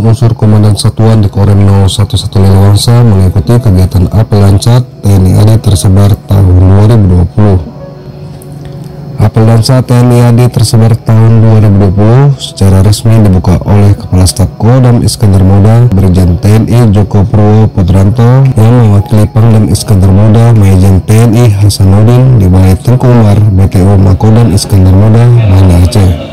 unsur komandan satuan di Korem 011 Lewangsa mengikuti kegiatan apel lancat TNI AD tersebar tahun 2020. Apel lancat TNI AD tersebar tahun 2020 secara resmi dibuka oleh Kepala Staf Kodam Iskandar Muda Brigjen TNI Joko Purwo Putranto yang mewakili Pangdam Iskandar Muda Majen TNI Hasanuddin di Balai Tengku Umar BTU Makodam Iskandar Muda Banda Aceh.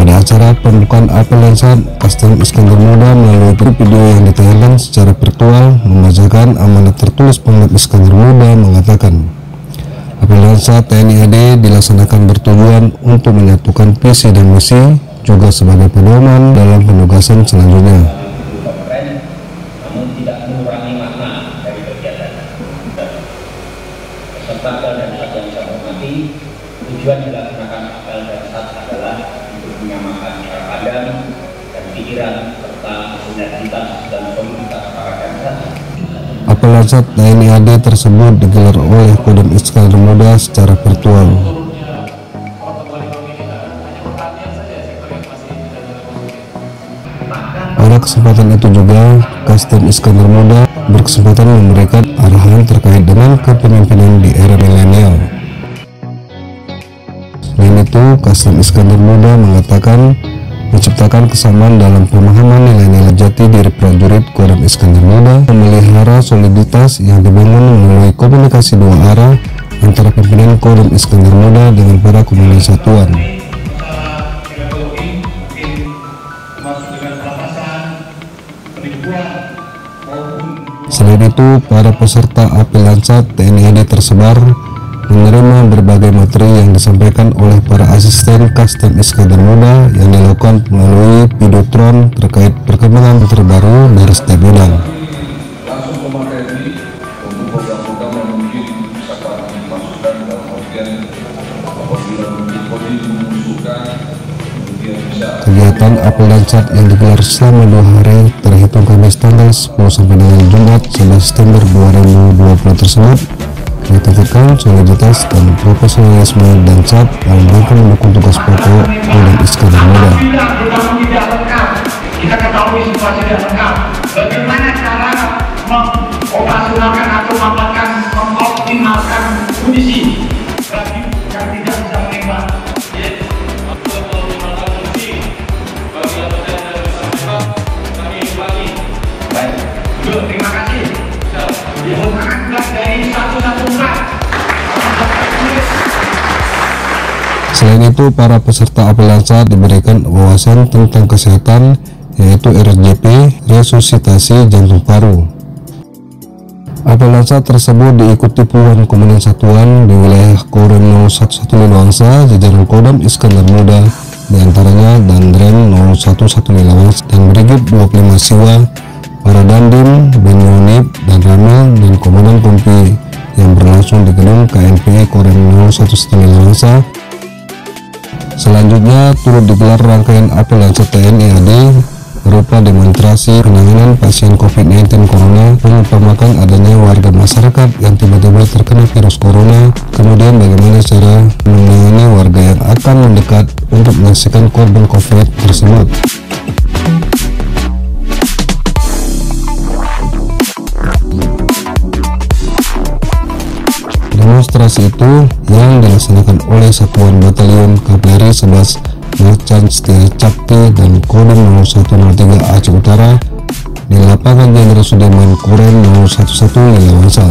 pada acara pembukaan apel Lansat, Kastem Iskandar Muda melalui video yang ditayangkan secara virtual membacakan amanat tertulis Pangdam Iskandar Muda mengatakan apel Lansat TNI AD dilaksanakan bertujuan untuk menyatukan visi dan misi juga sebagai pedoman dalam penugasan selanjutnya. tujuan dilaksanakan apel dan sat adalah menyamakan pandang dan pikiran serta sinergitas dan soliditas para kandidat. Apel Lansat TNI AD tersebut digelar oleh Kodam Iskandar Muda secara virtual. Pada kesempatan itu juga, Kastem Iskandar Muda berkesempatan memberikan arahan terkait dengan kepemimpinan di era milenial. Itu, Kasem Iskandar Muda mengatakan menciptakan kesamaan dalam pemahaman nilai-nilai jati diri prajurit Kodam Iskandar Muda memelihara soliditas yang dibangun melalui komunikasi dua arah antara pimpinan Kodam Iskandar Muda dengan para komandan satuan. Selain itu, para peserta apel lansat TNI AD tersebar menerima berbagai materi yang disampaikan oleh para asisten Kastem Iskandar Muda yang dilakukan melalui videotron terkait perkembangan terbaru dari setiap bidang. Kegiatan apel lansat yang digelar selama dua hari terhitung Kamis tanggal 10 sampai dengan Jumat 11 September 2020 tersebut ditingkatkan soliditas dan profesionalisme dan cat dalam rangka mendukung tugas pokok Polda Iskandar Muda. Kita ketahui situasi tidak lengkap. Bagaimana cara mengoperasionalkan atau mengoptimalkan kondisi bagi yang tidak bisa menembak terima kasih. dari 114. Selain itu, para peserta apel lansat diberikan wawasan tentang kesehatan, yaitu RJP, resusitasi jantung paru. Apel lansat tersebut diikuti puluhan komandan satuan di wilayah Korem 011 Lewangsa, jajaran Kodam Iskandar Muda, di antaranya Dandrem 011 Lewangsa dan Brigit 25 Siwa para dandim, Benyonip, dan Ramel dan Komandan Kompi yang berlangsung di gedung KNP Korem 01 Langsa. Selanjutnya turut digelar rangkaian apel lancet TNI AD berupa demonstrasi penanganan pasien COVID-19 Corona mengutamakan adanya warga masyarakat yang tiba-tiba terkena virus Corona kemudian bagaimana cara menangani warga yang akan mendekat untuk menyaksikan korban COVID tersebut Demonstrasi itu yang dilaksanakan oleh Satuan Batalion Kavaleri 11 Macan Setia Cakti dan Kodam 0103 Aceh Utara di lapangan Jenderal Sudirman Kuren 011 Lelewasa.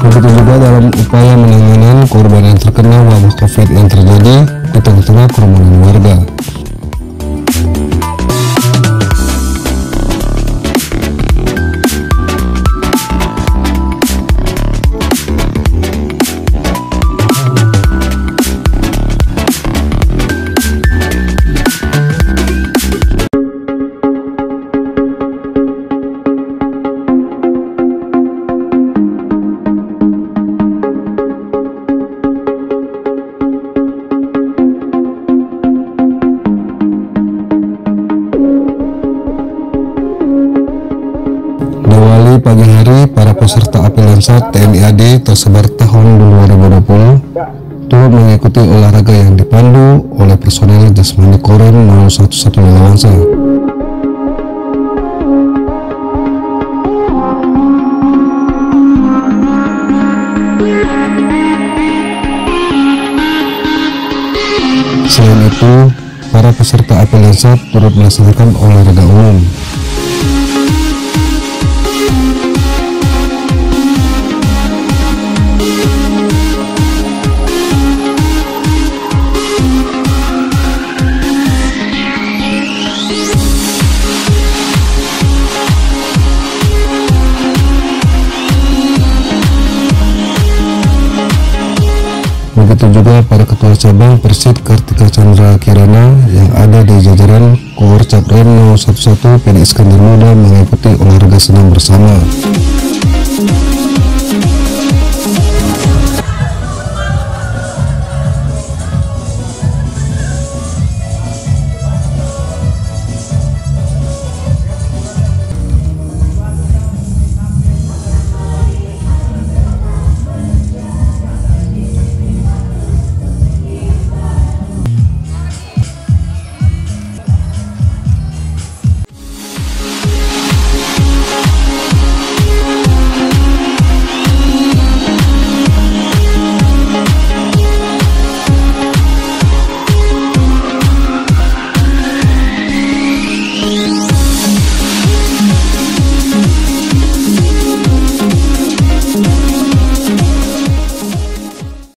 Begitu juga dalam upaya menangani korban yang terkena wabah COVID yang terjadi di tengah-tengah kerumunan warga. Pagi hari, para peserta apel lansat TNI AD tersebar tahun 2020 turut mengikuti olahraga yang dipandu oleh personel Jasmani Koren 011 Lawansa. Selain itu, para peserta apel lansat turut melaksanakan olahraga umum juga para ketua cabang Persit Kartika Chandra Kirana yang ada di jajaran Koor Capren 011 PNS Iskandar Muda mengikuti olahraga senam bersama.